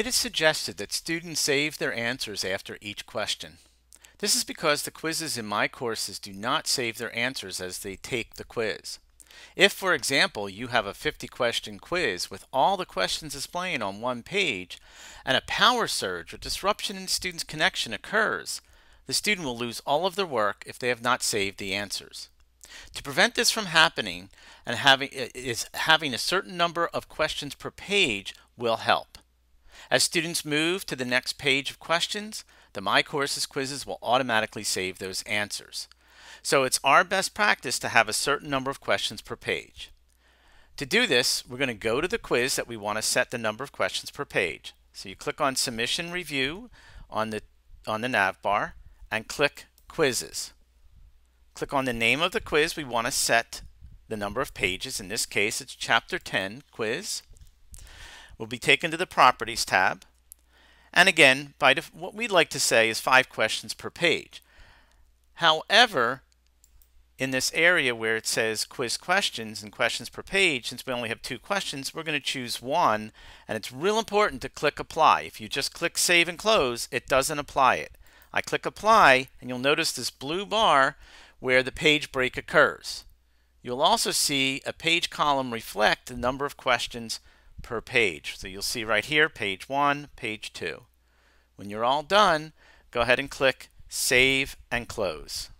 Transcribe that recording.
It is suggested that students save their answers after each question. This is because the quizzes in my courses do not save their answers as they take the quiz. If, for example, you have a 50 question quiz with all the questions displaying on one page and a power surge or disruption in student's connection occurs, the student will lose all of their work if they have not saved the answers. To prevent this from happening and having is having a certain number of questions per page will help. As students move to the next page of questions, the My Courses quizzes will automatically save those answers. So it's our best practice to have a certain number of questions per page. To do this, we're going to go to the quiz that we want to set the number of questions per page. So you click on Submission Review on the, on the nav bar and click Quizzes. Click on the name of the quiz we want to set the number of pages. In this case, it's Chapter 10 Quiz. We'll be taken to the Properties tab. And again, by what we'd like to say is five questions per page. However, in this area where it says quiz questions and questions per page, since we only have two questions, we're going to choose one. And it's real important to click apply. If you just click save and close, it doesn't apply it. I click apply and you'll notice this blue bar where the page break occurs. You'll also see a page column reflect the number of questions per page. So you'll see right here, page one, page two. When you're all done, go ahead and click Save and Close.